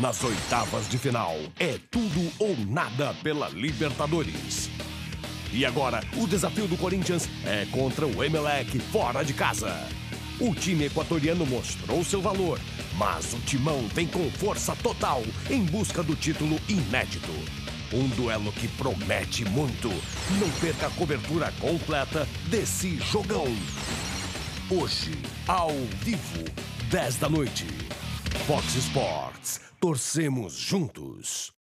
Nas oitavas de final, é tudo ou nada pela Libertadores. E agora, o desafio do Corinthians é contra o Emelec fora de casa. O time equatoriano mostrou seu valor, mas o timão vem com força total em busca do título inédito. Um duelo que promete muito. Não perca a cobertura completa desse jogão. Hoje, ao vivo, 10 da noite. Fox Sports. Torcemos juntos.